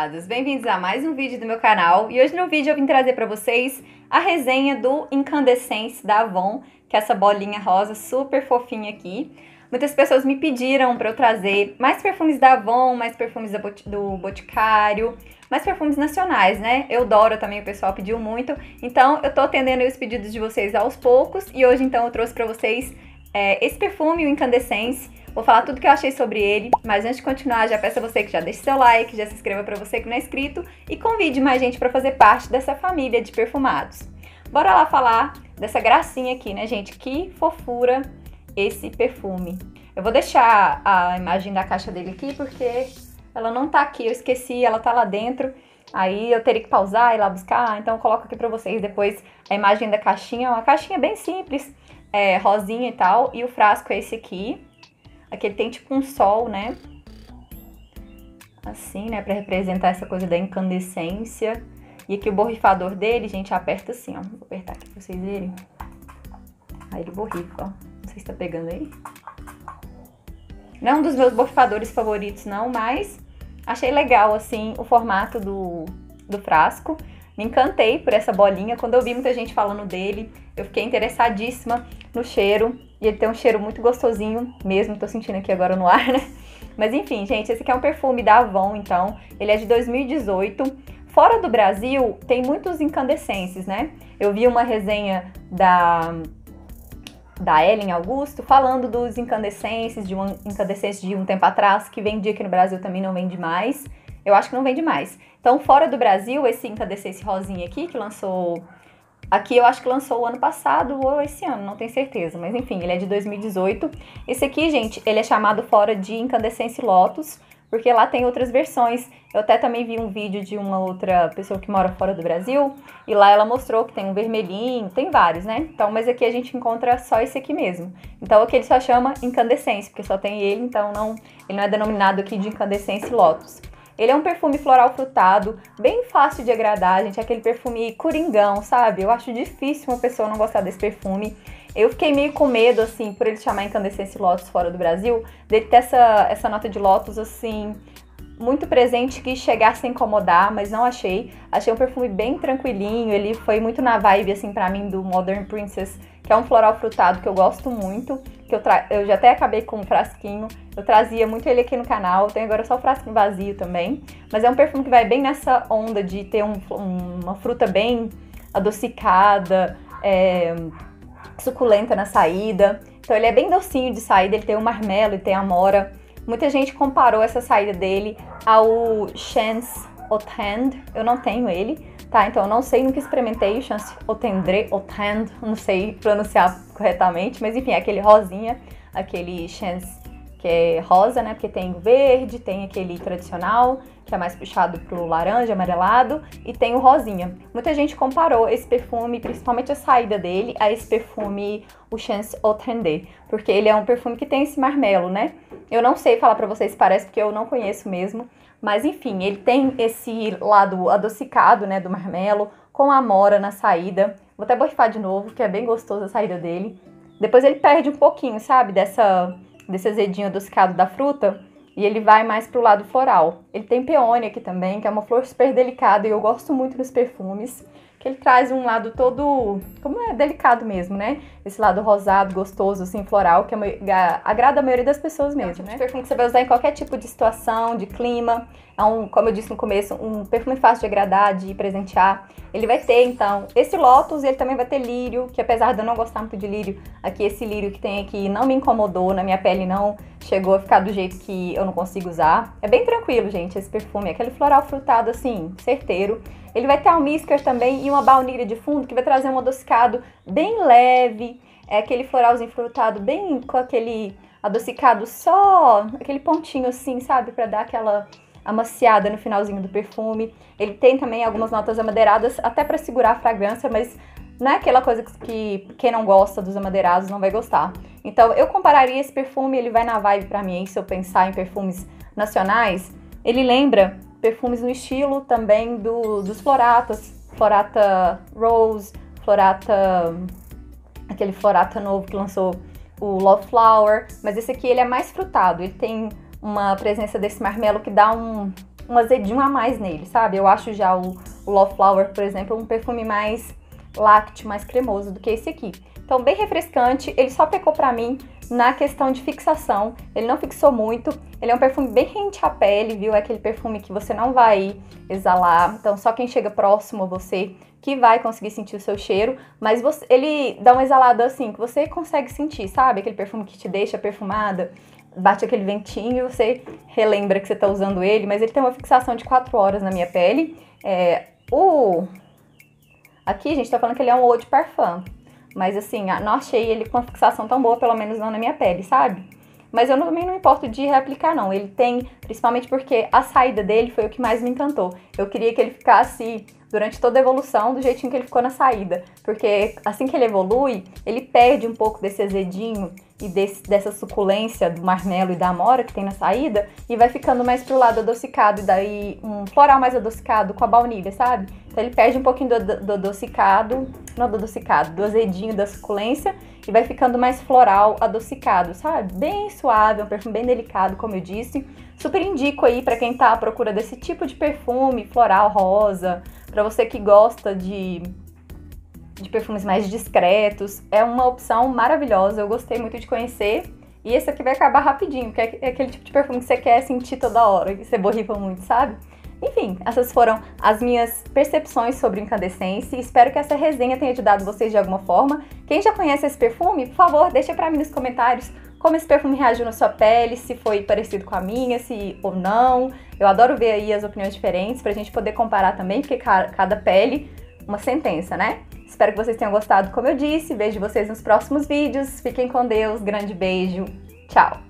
perfumados! Bem-vindos a mais um vídeo do meu canal e hoje no vídeo eu vim trazer para vocês a resenha do Incandescence da Avon, que é essa bolinha rosa super fofinha aqui. Muitas pessoas me pediram para eu trazer mais perfumes da Avon, mais perfumes do Boticário, mais perfumes nacionais, né? Eudora também o pessoal pediu muito, então eu tô atendendo os pedidos de vocês aos poucos e hoje então eu trouxe para vocês é, esse perfume, o Incandescence, Vou falar tudo que eu achei sobre ele, mas antes de continuar, já peço a você que já deixe seu like, já se inscreva para você que não é inscrito e convide mais gente para fazer parte dessa família de perfumados. Bora lá falar dessa gracinha aqui, né, gente? Que fofura esse perfume. Eu vou deixar a imagem da caixa dele aqui porque ela não tá aqui, eu esqueci, ela tá lá dentro. Aí eu teria que pausar e ir lá buscar, então eu coloco aqui pra vocês depois a imagem da caixinha. Uma caixinha bem simples, é, rosinha e tal. E o frasco é esse aqui. Aqui ele tem tipo um sol, né? Assim, né? Pra representar essa coisa da incandescência. E aqui o borrifador dele, gente, aperta assim, ó. Vou apertar aqui pra vocês verem. Aí ele borrifa, ó. Não sei se tá pegando aí. Não é um dos meus borrifadores favoritos, não, mas achei legal, assim, o formato do, do frasco. Me encantei por essa bolinha. Quando eu vi muita gente falando dele, eu fiquei interessadíssima no cheiro. E ele tem um cheiro muito gostosinho mesmo, tô sentindo aqui agora no ar, né? Mas enfim, gente, esse aqui é um perfume da Avon, então, ele é de 2018. Fora do Brasil, tem muitos incandescentes, né? Eu vi uma resenha da da Ellen Augusto falando dos incandescentes, de um incandescente de um tempo atrás, que vendia aqui no Brasil também não vende mais. Eu acho que não vende mais. Então, fora do Brasil, esse incandescente rosinha aqui, que lançou Aqui eu acho que lançou o ano passado ou esse ano, não tenho certeza, mas enfim, ele é de 2018. Esse aqui, gente, ele é chamado fora de Incandescence Lotus, porque lá tem outras versões. Eu até também vi um vídeo de uma outra pessoa que mora fora do Brasil, e lá ela mostrou que tem um vermelhinho, tem vários, né? Então, mas aqui a gente encontra só esse aqui mesmo. Então, aqui ele só chama Incandescence, porque só tem ele, então não, ele não é denominado aqui de Incandescence Lotus. Ele é um perfume floral frutado, bem fácil de agradar, gente. É aquele perfume coringão, sabe? Eu acho difícil uma pessoa não gostar desse perfume. Eu fiquei meio com medo, assim, por ele chamar Incandescence Lotus fora do Brasil, dele ter essa, essa nota de Lotus, assim, muito presente que chegasse a incomodar, mas não achei. Achei um perfume bem tranquilinho, ele foi muito na vibe, assim, pra mim, do Modern Princess, que é um floral frutado que eu gosto muito, que eu, tra eu já até acabei com um frasquinho. Eu trazia muito ele aqui no canal, tenho agora só o frasquinho vazio também. Mas é um perfume que vai bem nessa onda de ter um, uma fruta bem adocicada, é, suculenta na saída. Então ele é bem docinho de saída, ele tem o marmelo e tem a mora. Muita gente comparou essa saída dele ao Chance Otend. Eu não tenho ele, tá? Então eu não sei, nunca experimentei Chance Otendre, Otend, não sei pronunciar corretamente, mas enfim, é aquele rosinha, aquele Chance que é rosa, né? Porque tem o verde, tem aquele tradicional, que é mais puxado pro laranja, amarelado, e tem o rosinha. Muita gente comparou esse perfume, principalmente a saída dele, a esse perfume, o Chance Autrende, porque ele é um perfume que tem esse marmelo, né? Eu não sei falar pra vocês, parece porque eu não conheço mesmo, mas enfim, ele tem esse lado adocicado, né, do marmelo, com a amora na saída. Vou até borrifar de novo, que é bem gostoso a saída dele. Depois ele perde um pouquinho, sabe, dessa desse azedinho adocicado da fruta, e ele vai mais pro lado floral. Ele tem peônia aqui também, que é uma flor super delicada e eu gosto muito dos perfumes que ele traz um lado todo, como é delicado mesmo, né? Esse lado rosado, gostoso, assim, floral, que agrada a maioria das pessoas mesmo, é um tipo né? perfume que você vai usar em qualquer tipo de situação, de clima. É um, como eu disse no começo, um perfume fácil de agradar, de presentear. Ele vai ter, então, esse Lotus, ele também vai ter lírio, que apesar de eu não gostar muito de lírio, aqui esse lírio que tem aqui não me incomodou, na minha pele não chegou a ficar do jeito que eu não consigo usar. É bem tranquilo, gente, esse perfume. É aquele floral frutado, assim, certeiro. Ele vai ter almíscar também e uma baunilha de fundo que vai trazer um adocicado bem leve, é aquele floralzinho frutado bem com aquele adocicado só, aquele pontinho assim, sabe, para dar aquela amaciada no finalzinho do perfume. Ele tem também algumas notas amadeiradas, até para segurar a fragrância, mas não é aquela coisa que quem não gosta dos amadeirados não vai gostar. Então eu compararia esse perfume, ele vai na vibe para mim, se eu pensar em perfumes nacionais, ele lembra perfumes no estilo também do, dos floratas, florata rose, florata aquele florata novo que lançou o Love Flower, mas esse aqui ele é mais frutado, ele tem uma presença desse marmelo que dá um, um azedinho a mais nele, sabe? Eu acho já o, o Love Flower, por exemplo, um perfume mais lácteo, mais cremoso do que esse aqui. Então, bem refrescante, ele só pecou pra mim na questão de fixação, ele não fixou muito, ele é um perfume bem rente à pele, viu? É aquele perfume que você não vai exalar, então só quem chega próximo a você que vai conseguir sentir o seu cheiro, mas você, ele dá uma exalada assim, que você consegue sentir, sabe? Aquele perfume que te deixa perfumada, bate aquele ventinho e você relembra que você tá usando ele, mas ele tem uma fixação de 4 horas na minha pele. É, o... Aqui gente tá falando que ele é um eau de parfum, mas assim, não achei ele com uma fixação tão boa, pelo menos não na minha pele, sabe? Mas eu também não importo de reaplicar, não. Ele tem, principalmente porque a saída dele foi o que mais me encantou. Eu queria que ele ficasse durante toda a evolução do jeitinho que ele ficou na saída. Porque assim que ele evolui, ele perde um pouco desse azedinho e desse, dessa suculência do marmelo e da amora que tem na saída e vai ficando mais pro lado adocicado e daí um floral mais adocicado com a baunilha, sabe? Então ele perde um pouquinho do, do adocicado, não do adocicado, do azedinho da suculência e vai ficando mais floral adocicado, sabe? Bem suave, um perfume bem delicado, como eu disse. Super indico aí para quem tá à procura desse tipo de perfume, floral rosa, para você que gosta de de perfumes mais discretos. É uma opção maravilhosa, eu gostei muito de conhecer. E esse aqui vai acabar rapidinho, porque é aquele tipo de perfume que você quer sentir toda hora, que você borrifa muito, sabe? Enfim, essas foram as minhas percepções sobre incandescência. Espero que essa resenha tenha ajudado vocês de alguma forma. Quem já conhece esse perfume, por favor, deixa para mim nos comentários como esse perfume reagiu na sua pele, se foi parecido com a minha, se ou não. Eu adoro ver aí as opiniões diferentes pra gente poder comparar também, porque cada pele uma sentença, né? Espero que vocês tenham gostado, como eu disse. Vejo vocês nos próximos vídeos. Fiquem com Deus. Grande beijo. Tchau.